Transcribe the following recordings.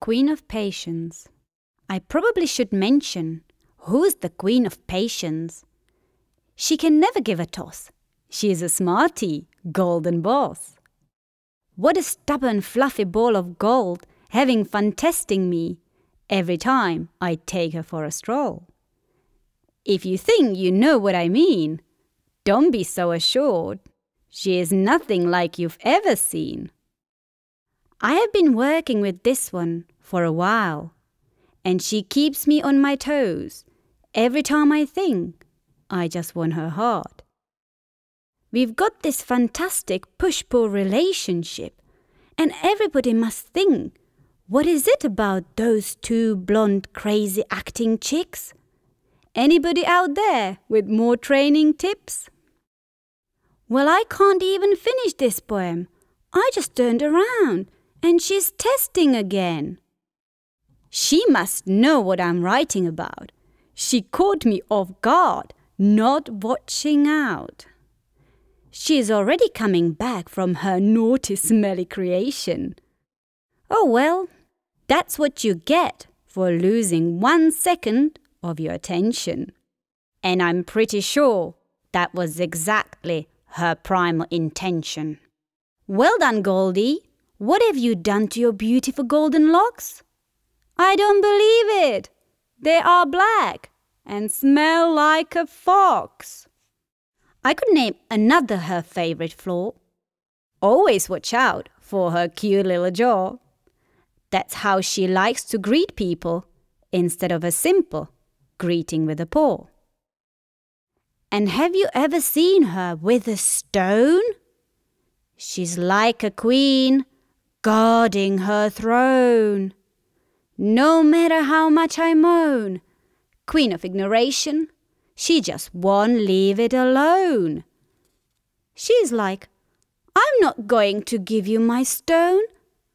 Queen of Patience. I probably should mention who's the Queen of Patience. She can never give a toss. She is a smarty, golden boss. What a stubborn, fluffy ball of gold, having fun testing me every time I take her for a stroll. If you think you know what I mean, don't be so assured. She is nothing like you've ever seen. I have been working with this one for a while, and she keeps me on my toes every time I think I just won her heart. We've got this fantastic push pull relationship, and everybody must think what is it about those two blonde, crazy acting chicks? Anybody out there with more training tips? Well, I can't even finish this poem. I just turned around and she's testing again. She must know what I'm writing about. She caught me off guard, not watching out. She is already coming back from her naughty, smelly creation. Oh well, that's what you get for losing one second of your attention. And I'm pretty sure that was exactly her primal intention. Well done, Goldie. What have you done to your beautiful golden locks? I don't believe it. They are black and smell like a fox. I could name another her favorite flaw. Always watch out for her cute little jaw. That's how she likes to greet people instead of a simple greeting with a paw. And have you ever seen her with a stone? She's like a queen guarding her throne. No matter how much I moan, Queen of Ignoration, she just won't leave it alone. She's like, I'm not going to give you my stone.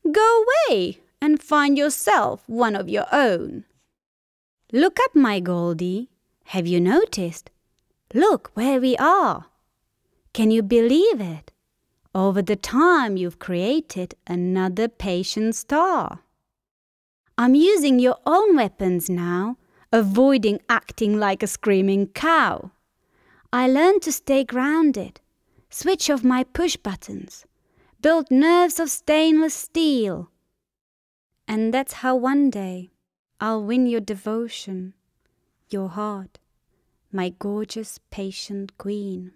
Go away and find yourself one of your own. Look up, my Goldie. Have you noticed? Look where we are. Can you believe it? Over the time, you've created another patient star. I'm using your own weapons now, avoiding acting like a screaming cow. I learned to stay grounded, switch off my push buttons, build nerves of stainless steel. And that's how one day I'll win your devotion, your heart, my gorgeous patient queen.